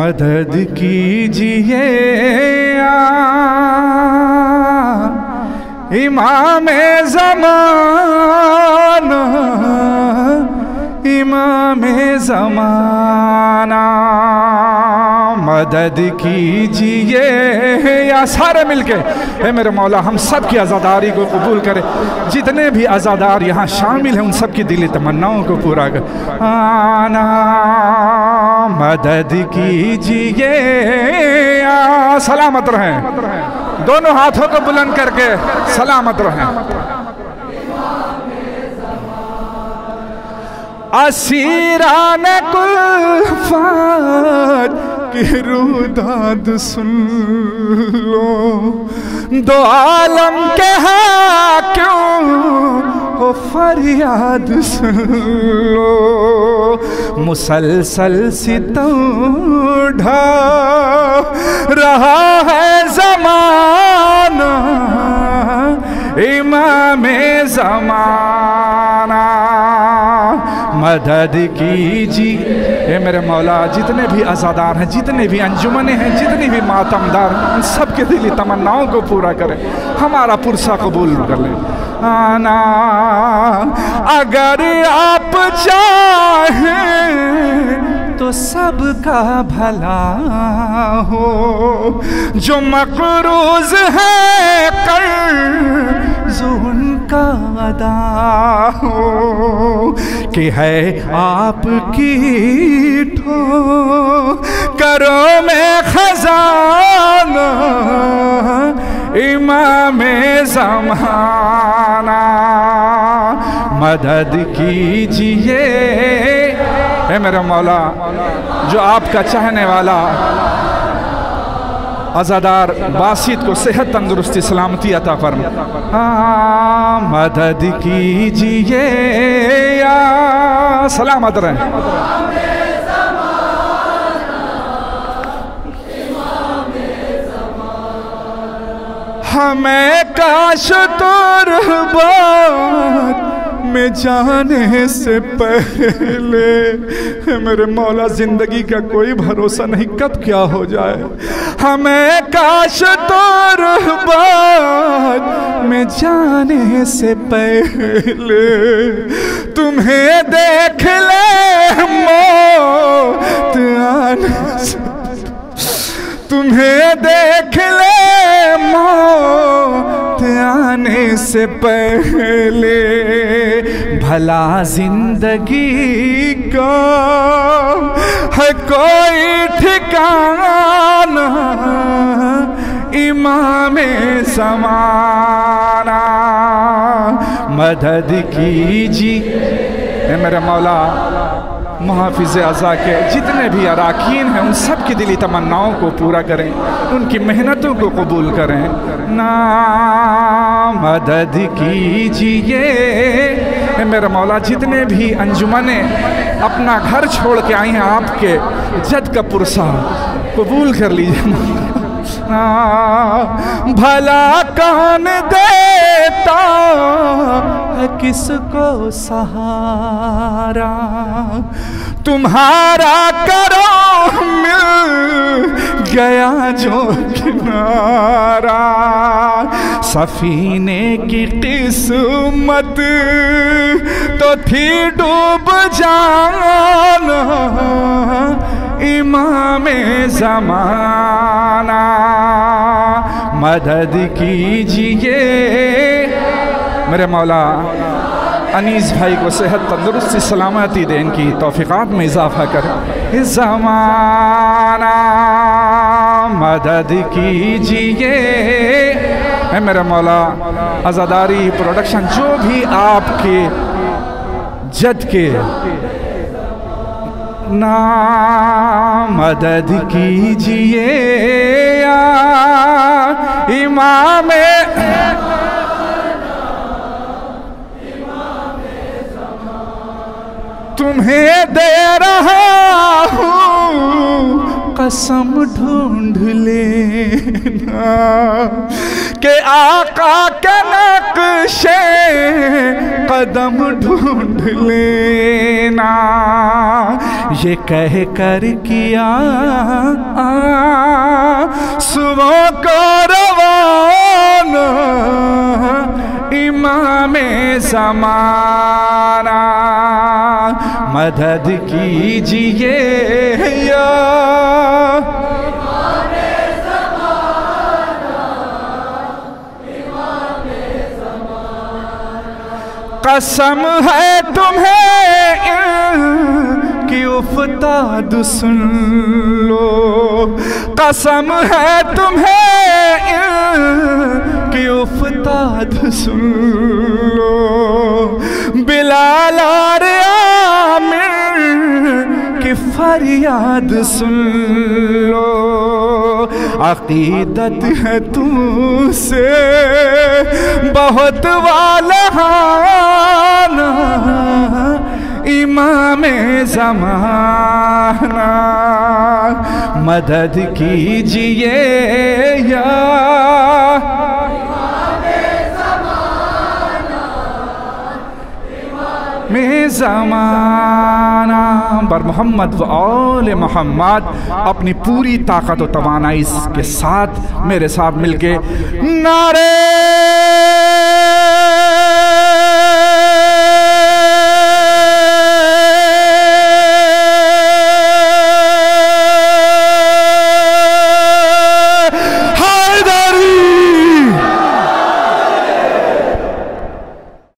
मदद कीजिए इमाम जमान इमाम जमाना। मदद कीजिए। या सारे मिलके, हे मेरे मौला, हम सब की आज़ादारी को कबूल करें। जितने भी आज़ादार यहाँ शामिल हैं, उन सब की दिली तमन्नाओं को पूरा कर। आना, मदद कीजिए। सलामत रहें। दोनों हाथों को बुलंद करके सलामत रहें। असीरान कुल्फात की रुदाद सुन लो। दो आलम के क्यों? हो फरियाद सुन लो। मुसलसल सितम ढा रहा है जमाना इमाम जमाना मदद कीजिए। ये मेरे मौला, जितने भी आज़ादार हैं, जितने भी अंजुमने हैं, जितने भी मातमदार उन सब के दिली तमन्नाओं को पूरा करें। हमारा पुरसा कबूल कर लें। आना, अगर आप चाहें तो सबका भला हो। जो मकरूज है, कर उनका अदा हो कि है आपकी ठो। करो में खजाना, इमाम जमाना। मदद कीजिए। है मेरा मौला, जो आपका चाहने वाला आज़ादार बासित को सेहत तंदुरुस्ती सलामती अता फरम। हाँ मदद कीजिए सलामत रहें। हमें काश तुरबात में जाने से पहले मेरे मौला ज़िंदगी का कोई भरोसा नहीं, कब क्या हो जाए? हमें काश तुरबात में जाने से पहले तुम्हें देख ले मौत आने से तुम्हें देख ले मौत आने से पहले। भला ज़िंदगी को है कोई ठिकाना इमाम समाना। मदद कीजिए। मेरे मौला मुहाफ़ अज़ा के जितने भी अरकान हैं, उन सब की दिली तमन्नाओं को पूरा करें, उनकी मेहनतों को कबूल करें। ना मदद कीजिए। मेरे मौला, जितने भी अंजुमने अपना घर छोड़ के आई हैं आपके जद का पुरसा कबूल कर लीजिए। भला कौन देता है किसको सहारा? तुम्हारा करो मिल गया जो किनारा। सफीने की किस्मत तो थी डूब जाना, इमाम जमाना। मदद कीजिए। मेरे मौला अनीस भाई को सेहत तंदुरुस्ती, सलामती दे इनकी तोफ़ीक़ात में इजाफ़ा कर। ज़माना। मदद कीजिए। है मेरा मौला आज़ादारी प्रोडक्शन जो भी आपके जद के ना मदद कीजिए। इमाम तुम्हें दे रहा हूँ। कसम ढूंढ लेना। के आका के नक्शे कदम ढूंढ लेना। ये कह कर किया सुबह को रवाना, इमाम जमाना। मदद कीजिए कसम है तुम्हें कि उफताद सुन लो। कसम है तुम्हें कि उफताद सुन लो। बिलाल और फरियाद सुन लो। अकीदत है तुमसे बहुत वाला इमाम जमाना। मदद कीजिए या में जमाना। बर मोहम्मद व औल मोहम्मद, अपनी पूरी ताकत व तवानाई के साथ मेरे साथ मिलके नारे